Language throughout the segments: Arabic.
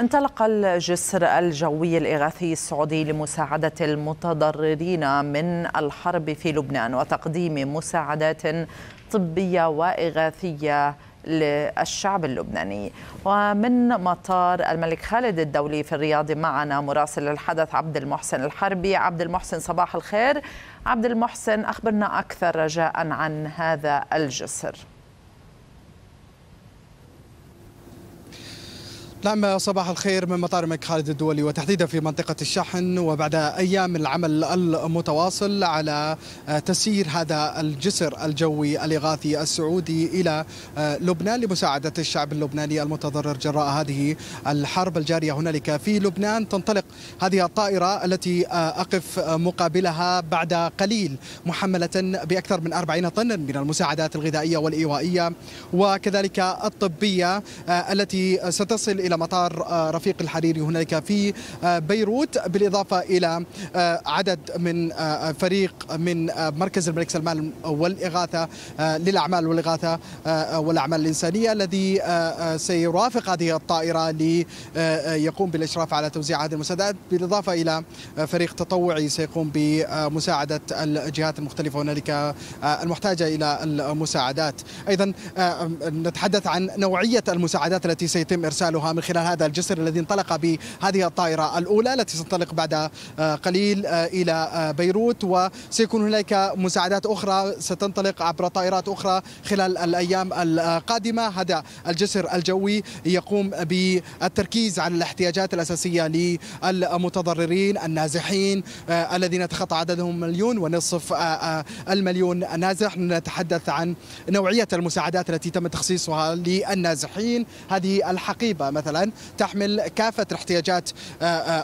انطلق الجسر الجوي الإغاثي السعودي لمساعدة المتضررين من الحرب في لبنان وتقديم مساعدات طبية وإغاثية للشعب اللبناني. ومن مطار الملك خالد الدولي في الرياض معنا مراسل الحدث عبد المحسن الحربي. عبد المحسن صباح الخير. عبد المحسن أخبرنا أكثر رجاء عن هذا الجسر. نعم صباح الخير من مطار الملك خالد الدولي وتحديدا في منطقة الشحن وبعد أيام العمل المتواصل على تسيير هذا الجسر الجوي الإغاثي السعودي إلى لبنان لمساعدة الشعب اللبناني المتضرر جراء هذه الحرب الجارية. هنالك في لبنان تنطلق هذه الطائرة التي أقف مقابلها بعد قليل محملة بأكثر من 40 طنا من المساعدات الغذائية والإيوائية وكذلك الطبية التي ستصل إلى إلى مطار رفيق الحريري هنالك في بيروت بالإضافة إلى عدد من فريق من مركز الملك سلمان والإغاثة للأعمال والإغاثة والأعمال الإنسانية الذي سيرافق هذه الطائرة ليقوم بالإشراف على توزيع هذه المساعدات بالإضافة إلى فريق تطوعي سيقوم بمساعدة الجهات المختلفة هنالك المحتاجة إلى المساعدات. أيضا نتحدث عن نوعية المساعدات التي سيتم إرسالها من من خلال هذا الجسر الذي انطلق بهذه الطائرة الأولى التي ستنطلق بعد قليل إلى بيروت. وسيكون هناك مساعدات أخرى ستنطلق عبر طائرات أخرى خلال الأيام القادمة. هذا الجسر الجوي يقوم بالتركيز على الاحتياجات الأساسية للمتضررين النازحين الذين تخطى عددهم مليون ونصف المليون نازح. نتحدث عن نوعية المساعدات التي تم تخصيصها للنازحين. هذه الحقيبة مثلا مثلا تحمل كافة الاحتياجات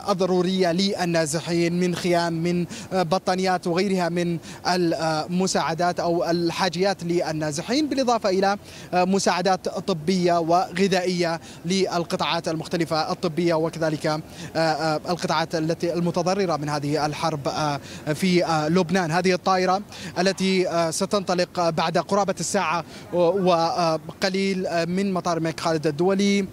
الضرورية للنازحين من خيام من بطانيات وغيرها من المساعدات أو الحاجيات للنازحين بالإضافة إلى مساعدات طبية وغذائية للقطاعات المختلفة الطبية وكذلك القطاعات التي المتضررة من هذه الحرب في لبنان. هذه الطائرة التي ستنطلق بعد قرابة الساعة وقليل من مطار الملك خالد الدولي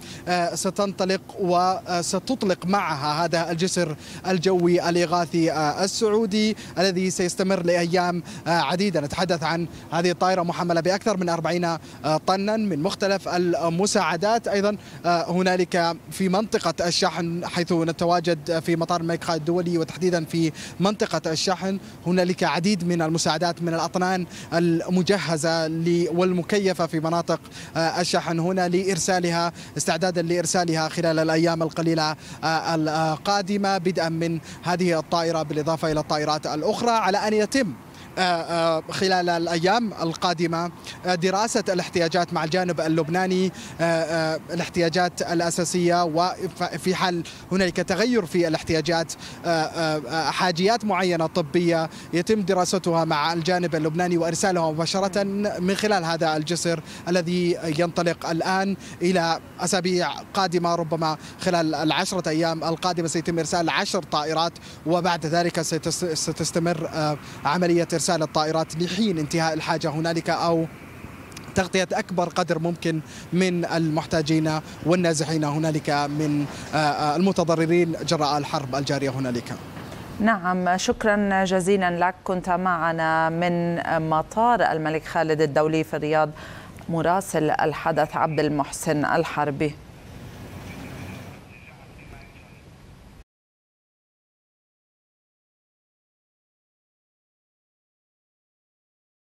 ستنطلق وستطلق معها هذا الجسر الجوي الإغاثي السعودي الذي سيستمر لأيام عديدة. نتحدث عن هذه الطائرة محملة بأكثر من 40 طنا من مختلف المساعدات. أيضا هنالك في منطقة الشحن حيث نتواجد في مطار الملك خالد الدولي وتحديدا في منطقة الشحن هنالك عديد من المساعدات من الأطنان المجهزة والمكيفة في مناطق الشحن هنا لإرسالها استعدادا لإرسالها خلال الأيام القليلة القادمة بدءا من هذه الطائرة بالإضافة إلى الطائرات الأخرى على أن يتم خلال الأيام القادمة دراسة الاحتياجات مع الجانب اللبناني الاحتياجات الأساسية وفي حال هنالك تغير في الاحتياجات حاجيات معينة طبية يتم دراستها مع الجانب اللبناني وإرسالها مباشرة من خلال هذا الجسر الذي ينطلق الآن إلى أسابيع قادمة. ربما خلال العشرة أيام القادمة سيتم إرسال عشر طائرات وبعد ذلك ستستمر عملية إرسال ارسال الطائرات لحين انتهاء الحاجة. هنالك أو تغطية أكبر قدر ممكن من المحتاجين والنازحين. هنالك من المتضررين جراء الحرب الجارية هنالك. نعم شكرا جزيلا لك. كنت معنا من مطار الملك خالد الدولي في الرياض مراسل الحدث عبد المحسن الحربي.